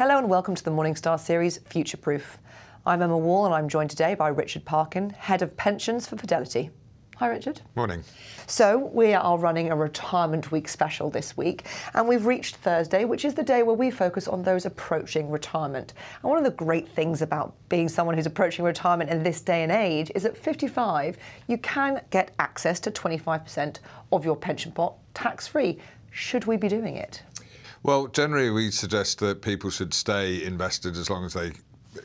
Hello and welcome to the Morningstar series Future Proof. I'm Emma Wall and I'm joined today by Richard Parkin, Head of Pensions for Fidelity. Hi, Richard. Morning. So, we are running a retirement week special this week, and we've reached Thursday, which is the day where we focus on those approaching retirement. And one of the great things about being someone who's approaching retirement in this day and age is at 55, you can get access to 25% of your pension pot tax free. Should we be doing it? Well, generally, we suggest that people should stay invested as long as they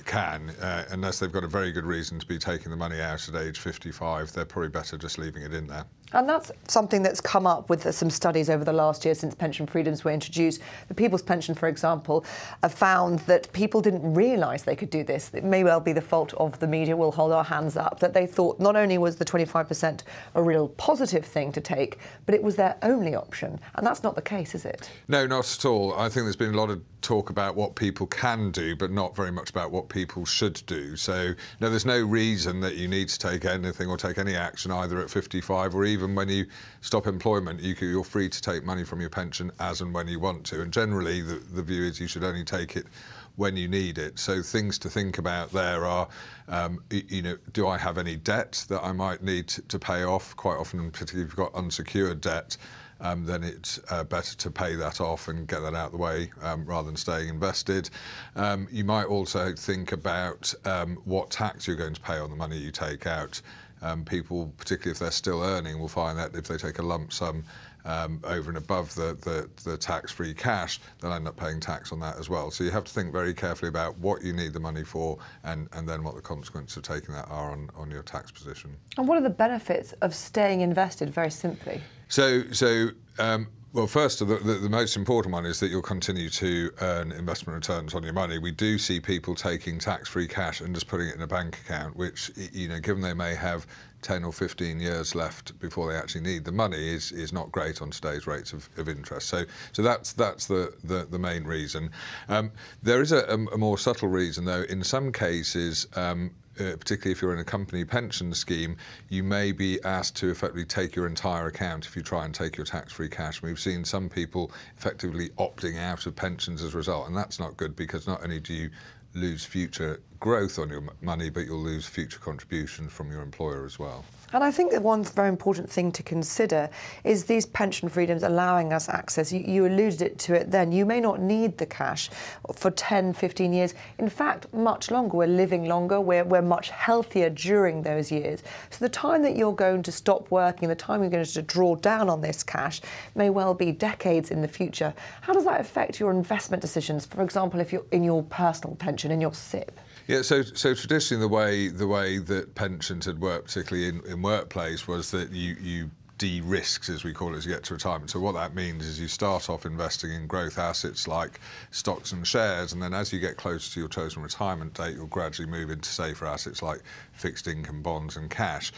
can, uh, unless they've got a very good reason to be taking the money out at age 55. They're probably better just leaving it in there. And that's something that's come up with some studies over the last year since pension freedoms were introduced. The People's Pension, for example, have found that people didn't realise they could do this. It may well be the fault of the media, we'll hold our hands up, that they thought not only was the 25% a real positive thing to take, but it was their only option. And that's not the case, is it? No, not at all. I think there's been a lot of talk about what people can do, but not very much about what people should do. So, no, there's no reason that you need to take anything or take any action either at 55 or even when you stop employment. You you're free to take money from your pension as and when you want to. And generally, the, the view is you should only take it when you need it. So things to think about there are, um, you know, do I have any debt that I might need to pay off? Quite often, particularly if you've got unsecured debt, um, then it's uh, better to pay that off and get that out of the way um, rather than staying invested. Um, you might also think about um, what tax you're going to pay on the money you take out. Um, people, particularly if they're still earning, will find that if they take a lump sum um, over and above the, the, the tax-free cash, they'll end up paying tax on that as well. So you have to think very carefully about what you need the money for and, and then what the consequences of taking that are on, on your tax position. And what are the benefits of staying invested, very simply? So, so um, well, first, the, the, the, most important one is that you'll continue to earn investment returns on your money. We do see people taking tax-free cash and just putting it in a bank account, which, you know, given they may have 10 or 15 years left before they actually need the money, is is not great on today's rates of, of interest. So, so that's that's the the, the main reason. Um, there is a, a, more subtle reason, though. In some cases, um, uh, particularly if you're in a company pension scheme, you may be asked to effectively take your entire account if you try and take your tax-free cash. We've seen some people effectively opting out of pensions as a result, and that's not good because not only do you lose future growth on your money, but you'll lose future contributions from your employer as well. And I think that one very important thing to consider is these pension freedoms allowing us access. You, you, alluded to it then. You may not need the cash for 10, 15 years. In fact, much longer. We're living longer. We're, we're much healthier during those years. So the time that you're going to stop working, the time you're going to draw down on this cash may well be decades in the future. How does that affect your investment decisions? For example, if you're in your personal pension, in your SIPP? Yeah, so so traditionally the way the way that pensions had worked, particularly in, in workplace, was that you you de-risks, as we call it, as you get to retirement. So what that means is you start off investing in growth assets like stocks and shares, and then as you get closer to your chosen retirement date, you'll gradually move into safer assets like fixed income bonds and cash.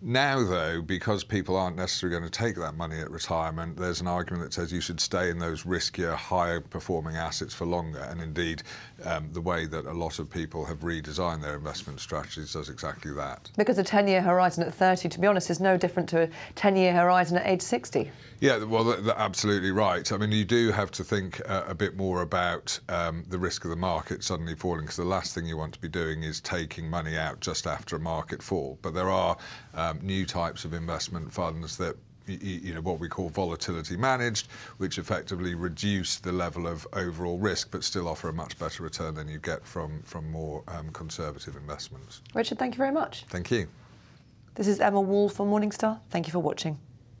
Now, though, because people aren't necessarily going to take that money at retirement, there's an argument that says you should stay in those riskier, higher performing assets for longer. And indeed, um, the way that a lot of people have redesigned their investment strategies does exactly that. Because a 10 year horizon at 30, to be honest, is no different to a 10 year horizon at age 60. Yeah, well, that's absolutely right. I mean, you do have to think uh, a bit more about um, the risk of the market suddenly falling, because the last thing you want to be doing is taking money out just after a market fall. But there are um, new types of investment funds that you know what we call volatility managed, which effectively reduce the level of overall risk, but still offer a much better return than you get from from more um, conservative investments. Richard, thank you very much. Thank you. This is Emma Wall for Morningstar. Thank you for watching.